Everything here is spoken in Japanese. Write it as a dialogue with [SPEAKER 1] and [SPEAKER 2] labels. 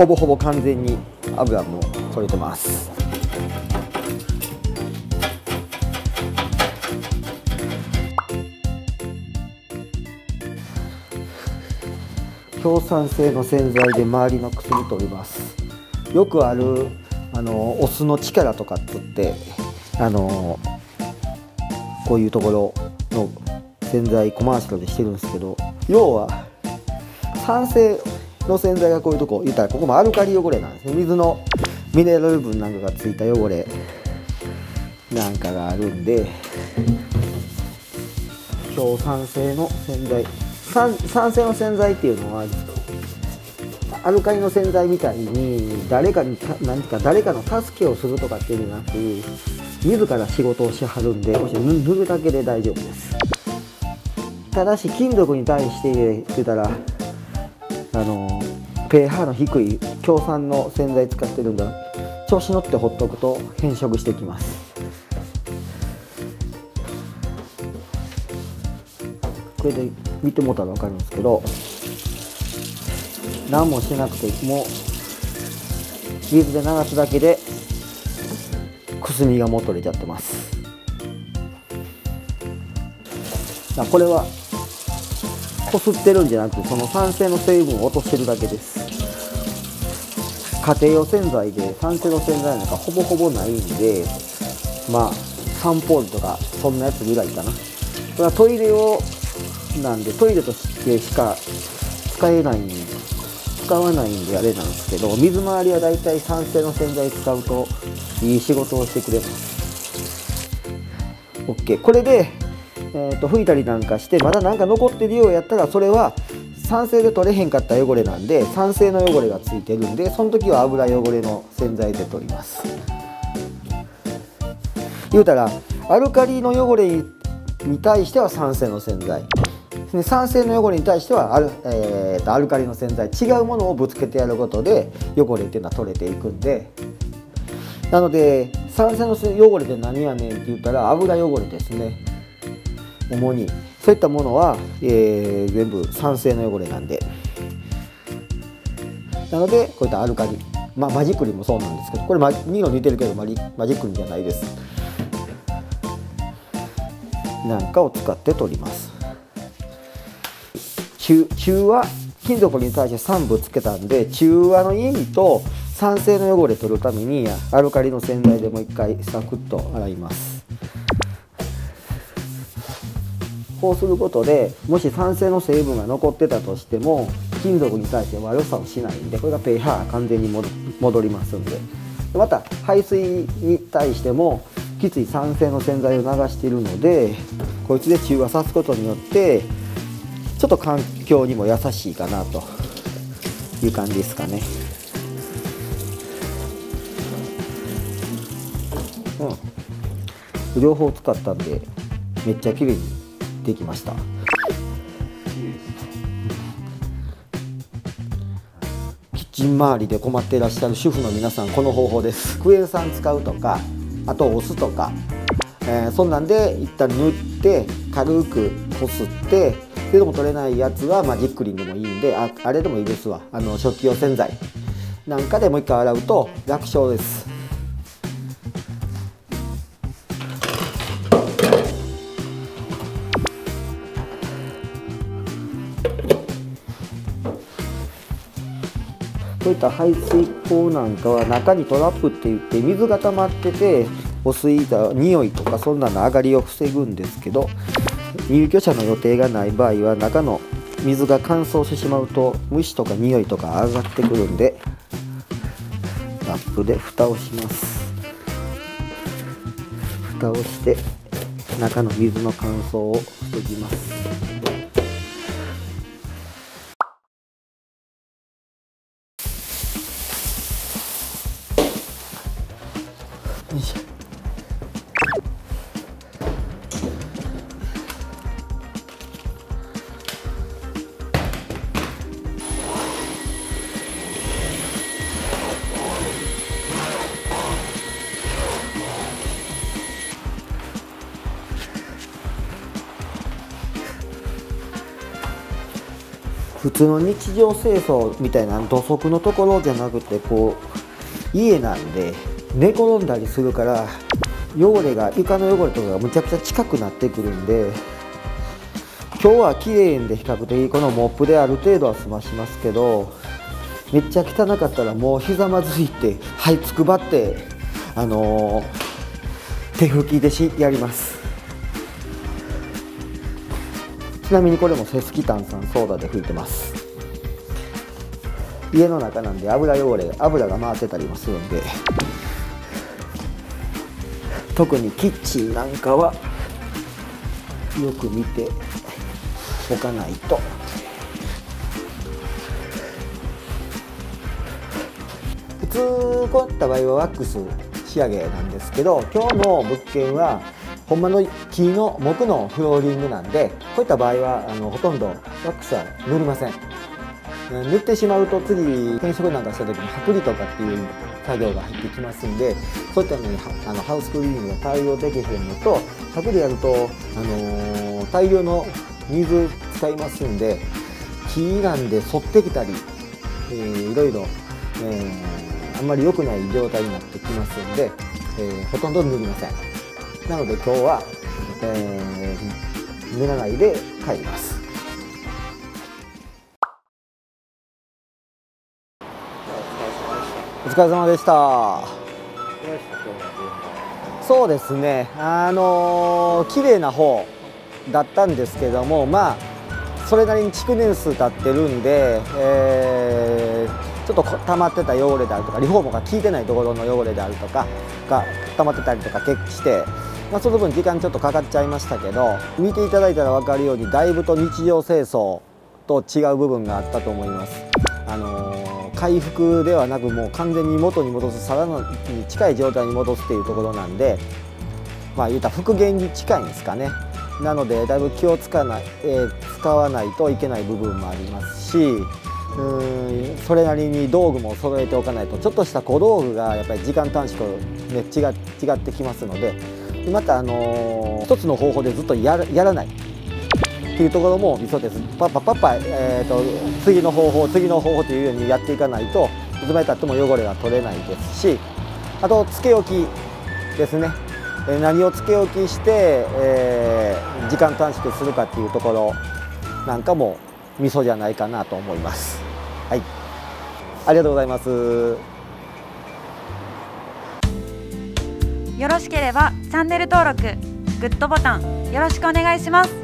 [SPEAKER 1] ほぼほぼ完全に油も取れてます。強酸性の洗剤で周りのくすみ取ります。よくあるあのお酢の力とかっつってあのこういうところの洗剤コマーシャルでしてるんですけど要は酸性の洗剤がこういうとこ言ったらここもアルカリ汚れなんですね。水のミネラル分なんかがついた汚れなんかがあるんで強酸性の洗剤。酸酸性の洗剤っていうのはアルカリの洗剤みたいに誰かに何か誰かの助けをするとかっていうのなく自ら仕事をしはるんで塗るだけで大丈夫です。ただし金属に対して言ってたらあの pH の低い強酸の洗剤使ってるんだ。調子乗ってほっとくと変色してきます。これで見てもたら分かるんですけど何もしなくても水で流すだけでくすみがもう取れちゃってます。これはこすってるんじゃなくてその酸性の成分を落としてるだけです。家庭用洗剤で酸性の洗剤なんかほぼほぼないんでまあ3ポールとかそんなやつぐらいかな。これはトイレ用なんでトイレとしてしか使えないんで使わないんであれなんですけど水回りはだいたい酸性の洗剤使うといい仕事をしてくれます。OK これで、えーと、拭いたりなんかしてまだ何か残ってるようやったらそれは酸性で取れへんかった汚れなんで酸性の汚れがついてるんでその時は油汚れの洗剤で取ります。言うたらアルカリの汚れに対しては酸性の洗剤。酸性の汚れに対してはアル,、えーと、アルカリの洗剤違うものをぶつけてやることで汚れっていうのは取れていくんで。なので酸性の汚れって何やねんって言ったら油汚れですね。主に。そういったものは、えー、全部酸性の汚れなんで。なのでこういったアルカリ。まあマジックリンもそうなんですけどこれマ2の似てるけどマジックリンじゃないです。なんかを使って取ります。中中和金属に対して酸ぶつけたんで中和の意味と酸性の汚れ取るためにアルカリの洗剤でもう一回サクッと洗います。こうすることでもし酸性の成分が残ってたとしても金属に対して悪さをしないんでこれが pH 完全に戻りますんでまた排水に対してもきつい酸性の洗剤を流しているのでこいつで中和さすことによってちょっと環境にも優しいかなと。いう感じですかね。うん、両方使ったんでめっちゃ綺麗にできました。キッチン周りで困っていらっしゃる主婦の皆さんこの方法です。クエン酸使うとかあとお酢とか、えー、そんなんで一旦塗って軽くこすってでも取れないやつはマジックリンでもいいんでああれでもいいですわ。あの食器用洗剤なんかでもう一回洗うと楽勝です。こういった排水口なんかは中にトラップって言って水が溜まっててお水だ匂いとかそんなの上がりを防ぐんですけど入居者の予定がない場合は中の水が乾燥してしまうと虫とか匂いとか上がってくるんでラップで蓋をします。蓋をして中の水の乾燥を防ぎます。普通の日常清掃みたいな土足のところじゃなくてこう家なんで寝転んだりするから汚れが床の汚れとかがむちゃくちゃ近くなってくるんで今日は綺麗で比較的このモップである程度は済ましますけどめっちゃ汚かったらもうひざまずいて這いつくばってあのー、手拭きでしやります。ちなみにこれもセスキ炭酸ソーダで拭いてます。家の中なんで油汚れ油が回ってたりもするんで。特にキッチンなんかはよく見ておかないと。普通こういった場合はワックス仕上げなんですけど今日の物件はほんまの木の木のフローリングなんでこういった場合はあのほとんどワックスは塗りません。塗ってしまうと次転職なんかした時に剥離とかっていう作業が入ってきますんでそういったのにあのハウスクリーニングが対応できへんのと剥離やると、あのー、大量の水使いますんで木なんで反ってきたり、えー、いろいろ、えー、あんまり良くない状態になってきますんで、えー、ほとんど塗りません。なので今日は、えー、塗らないで帰ります。疲れ様でしたそうですねあのー、綺麗な方だったんですけどもまあそれなりに築年数経ってるんで、えー、ちょっと溜まってた汚れであるとかリフォームが効いてないところの汚れであるとかが溜まってたりとか決して、まあ、その分時間ちょっとかかっちゃいましたけど見ていただいたら分かるようにだいぶと日常清掃と違う部分があったと思います。あのー、回復ではなくもう完全に元に戻すさらに近い状態に戻すっていうところなんでまあ言うたら復元に近いんですかね。なのでだいぶ気をつかない、えー、使わないといけない部分もありますしうんそれなりに道具も揃えておかないとちょっとした小道具がやっぱり時間短縮、ね、違違ってきますのでまた、あのー、一つの方法でずっとややらない。っていうところもミソですパッパパッパ、えーと、次の方法次の方法というようにやっていかないといつまでたっても汚れが取れないですしあとつけ置きですね何をつけ置きして、えー、時間短縮するかっていうところなんかも味噌じゃないかなと思います。はい、ありがとうございます。
[SPEAKER 2] よろしければチャンネル登録、グッドボタンよろしくお願いします。